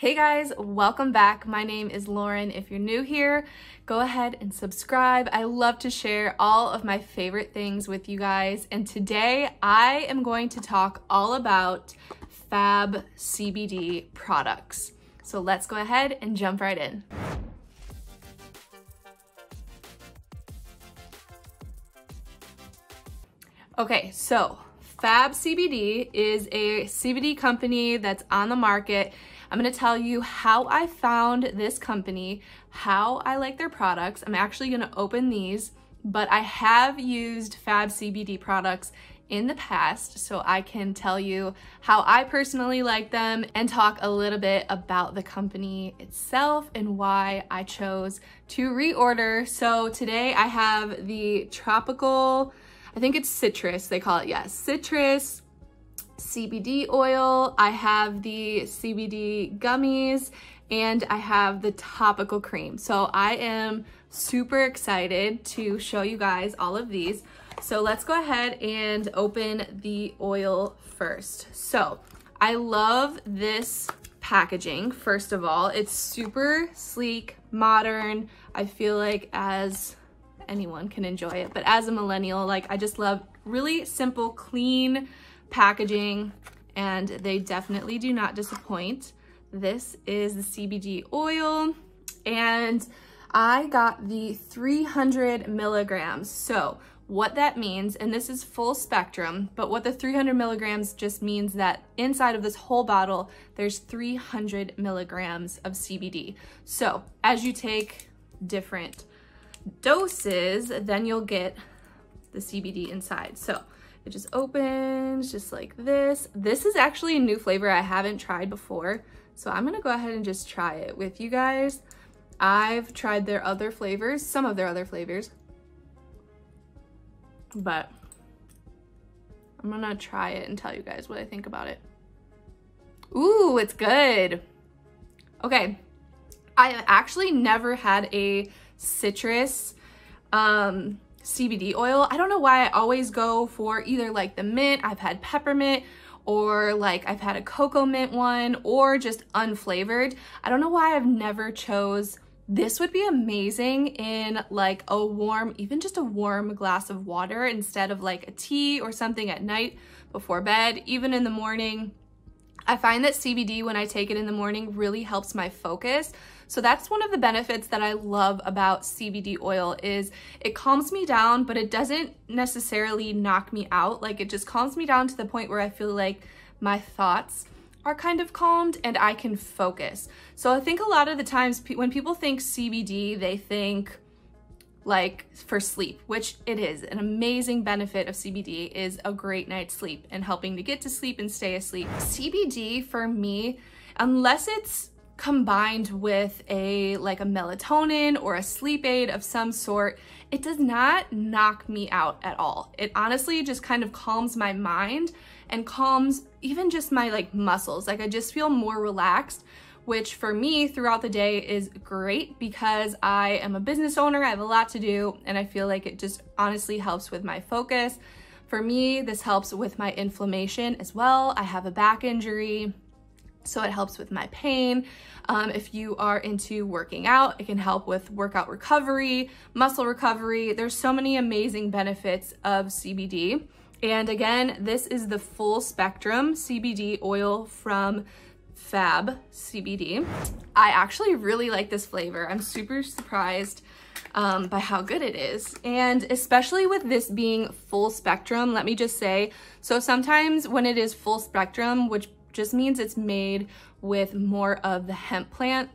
Hey guys, welcome back. My name is Lauren. If you're new here, go ahead and subscribe. I love to share all of my favorite things with you guys. And today I am going to talk all about Fab CBD products. So let's go ahead and jump right in. Okay, so Fab CBD is a CBD company that's on the market I'm gonna tell you how I found this company, how I like their products. I'm actually gonna open these, but I have used Fab CBD products in the past, so I can tell you how I personally like them and talk a little bit about the company itself and why I chose to reorder. So today I have the tropical, I think it's citrus, they call it, yes, citrus CBD oil, I have the CBD gummies, and I have the topical cream. So I am super excited to show you guys all of these. So let's go ahead and open the oil first. So I love this packaging, first of all. It's super sleek, modern. I feel like as anyone can enjoy it, but as a millennial, like I just love really simple, clean, packaging and they definitely do not disappoint. This is the CBD oil and I got the 300 milligrams. So what that means, and this is full spectrum, but what the 300 milligrams just means that inside of this whole bottle, there's 300 milligrams of CBD. So as you take different doses, then you'll get the CBD inside. So it just opens just like this. This is actually a new flavor I haven't tried before. So I'm gonna go ahead and just try it with you guys. I've tried their other flavors, some of their other flavors, but I'm gonna try it and tell you guys what I think about it. Ooh, it's good. Okay, I have actually never had a citrus um, CBD oil. I don't know why I always go for either like the mint, I've had peppermint, or like I've had a cocoa mint one, or just unflavored. I don't know why I've never chose this would be amazing in like a warm, even just a warm glass of water instead of like a tea or something at night before bed, even in the morning. I find that CBD when I take it in the morning really helps my focus. So that's one of the benefits that I love about CBD oil is it calms me down, but it doesn't necessarily knock me out. Like it just calms me down to the point where I feel like my thoughts are kind of calmed and I can focus. So I think a lot of the times when people think CBD, they think like for sleep, which it is. An amazing benefit of CBD is a great night's sleep and helping to get to sleep and stay asleep. CBD for me, unless it's combined with a like a melatonin or a sleep aid of some sort, it does not knock me out at all. It honestly just kind of calms my mind and calms even just my like muscles. Like I just feel more relaxed, which for me throughout the day is great because I am a business owner, I have a lot to do, and I feel like it just honestly helps with my focus. For me, this helps with my inflammation as well. I have a back injury so it helps with my pain. Um, if you are into working out, it can help with workout recovery, muscle recovery. There's so many amazing benefits of CBD. And again, this is the full spectrum CBD oil from Fab CBD. I actually really like this flavor. I'm super surprised um, by how good it is. And especially with this being full spectrum, let me just say, so sometimes when it is full spectrum, which just means it's made with more of the hemp plant.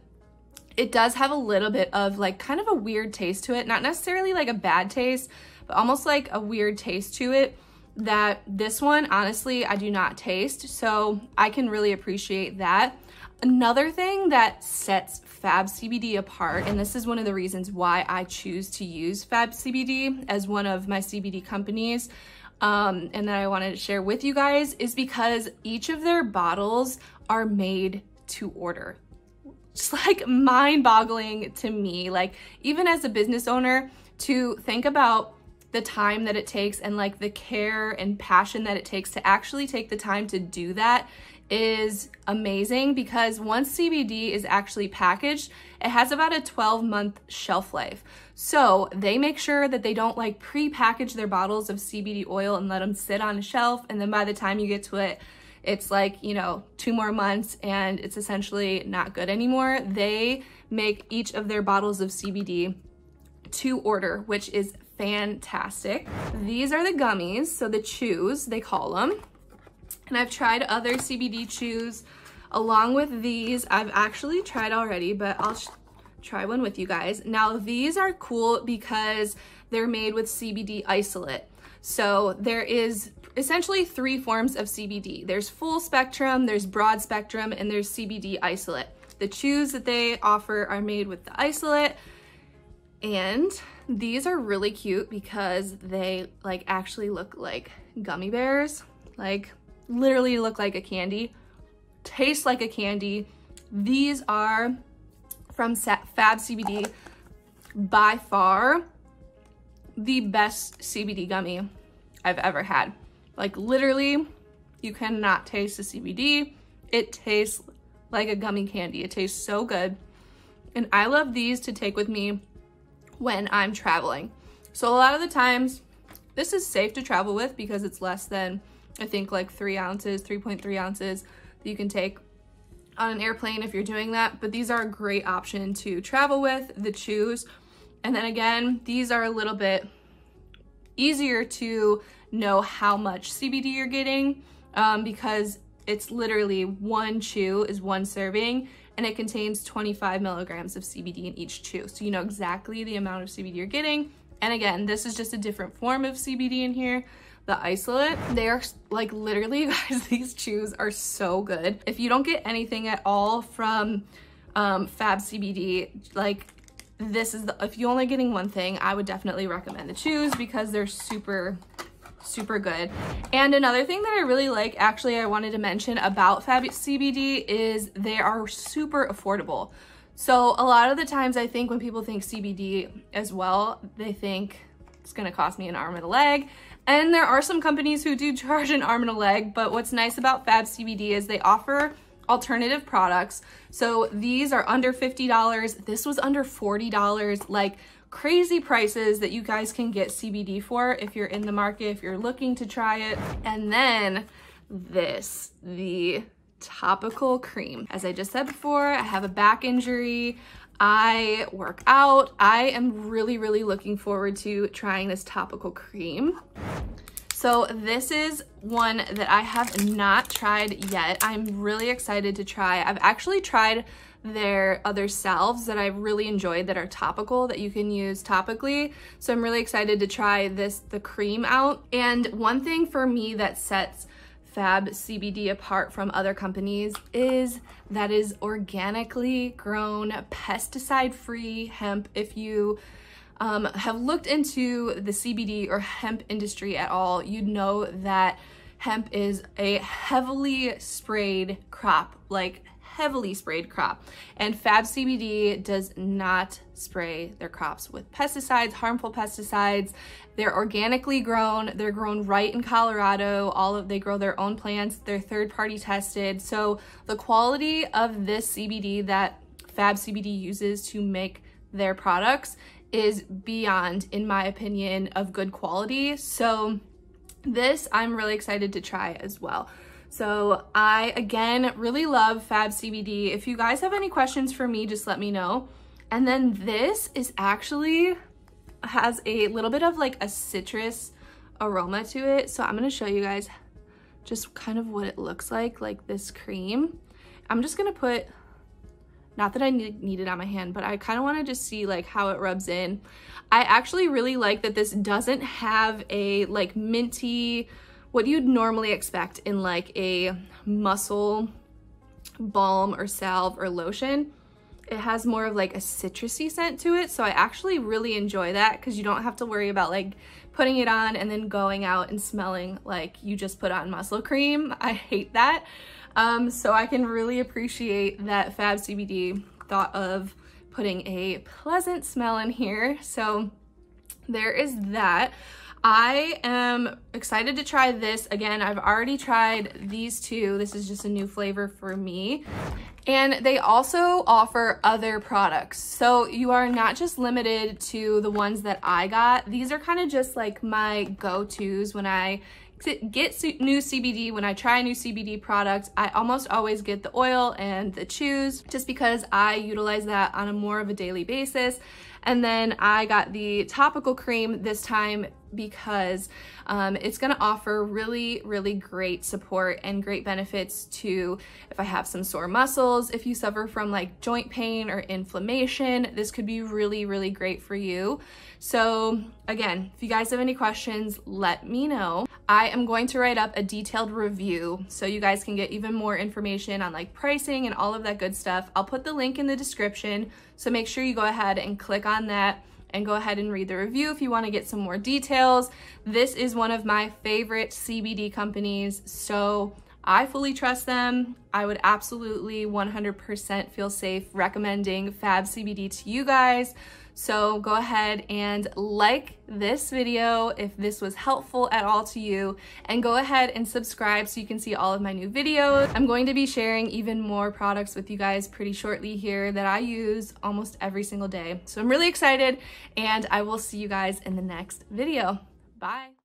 It does have a little bit of like kind of a weird taste to it, not necessarily like a bad taste, but almost like a weird taste to it that this one, honestly, I do not taste. So I can really appreciate that. Another thing that sets Fab CBD apart, and this is one of the reasons why I choose to use Fab CBD as one of my CBD companies, um, and that I wanted to share with you guys is because each of their bottles are made to order. Just like mind boggling to me. Like, even as a business owner, to think about the time that it takes and like the care and passion that it takes to actually take the time to do that is amazing because once CBD is actually packaged, it has about a 12 month shelf life. So they make sure that they don't like pre-package their bottles of CBD oil and let them sit on a shelf. And then by the time you get to it, it's like, you know, two more months and it's essentially not good anymore. They make each of their bottles of CBD to order, which is fantastic. These are the gummies, so the chews, they call them. And I've tried other CBD chews along with these. I've actually tried already, but I'll try one with you guys. Now these are cool because they're made with CBD isolate. So there is essentially three forms of CBD. There's full spectrum, there's broad spectrum, and there's CBD isolate. The chews that they offer are made with the isolate, and these are really cute because they like actually look like gummy bears. Like literally look like a candy, taste like a candy. These are from Fab CBD, by far the best CBD gummy I've ever had. Like literally, you cannot taste the CBD. It tastes like a gummy candy. It tastes so good. And I love these to take with me when I'm traveling. So a lot of the times, this is safe to travel with because it's less than, I think like three ounces, 3.3 ounces that you can take on an airplane if you're doing that. But these are a great option to travel with, the chews. And then again, these are a little bit easier to know how much CBD you're getting um, because it's literally one chew is one serving and it contains 25 milligrams of CBD in each chew. So you know exactly the amount of CBD you're getting. And again, this is just a different form of CBD in here. The isolate, they are like literally, guys, these chews are so good. If you don't get anything at all from um, Fab CBD, like this is the, if you're only getting one thing, I would definitely recommend the chews because they're super super good. And another thing that I really like, actually I wanted to mention about Fab CBD is they are super affordable. So a lot of the times I think when people think CBD as well, they think it's gonna cost me an arm and a leg. And there are some companies who do charge an arm and a leg, but what's nice about Fab CBD is they offer alternative products. So these are under $50. This was under $40. Like crazy prices that you guys can get CBD for if you're in the market, if you're looking to try it. And then this, the topical cream. As I just said before, I have a back injury. I work out. I am really, really looking forward to trying this topical cream. So this is one that I have not tried yet. I'm really excited to try. I've actually tried their other salves that I've really enjoyed that are topical that you can use topically. So I'm really excited to try this, the cream out. And one thing for me that sets Fab CBD apart from other companies is that is organically grown, pesticide-free hemp. If you um, have looked into the CBD or hemp industry at all, you'd know that hemp is a heavily sprayed crop, like heavily sprayed crop. And Fab CBD does not spray their crops with pesticides, harmful pesticides. They're organically grown. They're grown right in Colorado. All of they grow their own plants. They're third party tested. So the quality of this CBD that Fab CBD uses to make their products is beyond, in my opinion, of good quality. So this I'm really excited to try as well. So I, again, really love Fab CBD. If you guys have any questions for me, just let me know. And then this is actually, has a little bit of like a citrus aroma to it. So I'm gonna show you guys just kind of what it looks like, like this cream. I'm just gonna put, not that I need, need it on my hand, but I kind of wanna just see like how it rubs in. I actually really like that this doesn't have a like minty, what you'd normally expect in like a muscle balm or salve or lotion. It has more of like a citrusy scent to it. So I actually really enjoy that because you don't have to worry about like putting it on and then going out and smelling like you just put on muscle cream. I hate that. Um, so I can really appreciate that Fab CBD thought of putting a pleasant smell in here. So there is that. I am excited to try this. Again, I've already tried these two. This is just a new flavor for me. And they also offer other products. So you are not just limited to the ones that I got. These are kind of just like my go-tos when I get new CBD, when I try a new CBD product, I almost always get the oil and the chews just because I utilize that on a more of a daily basis. And then I got the topical cream this time because um, it's gonna offer really, really great support and great benefits to if I have some sore muscles, if you suffer from like joint pain or inflammation, this could be really, really great for you. So again, if you guys have any questions, let me know. I am going to write up a detailed review so you guys can get even more information on like pricing and all of that good stuff. I'll put the link in the description, so make sure you go ahead and click on that and go ahead and read the review if you want to get some more details. This is one of my favorite CBD companies, so I fully trust them. I would absolutely 100% feel safe recommending Fab CBD to you guys. So go ahead and like this video if this was helpful at all to you and go ahead and subscribe so you can see all of my new videos. I'm going to be sharing even more products with you guys pretty shortly here that I use almost every single day. So I'm really excited and I will see you guys in the next video. Bye.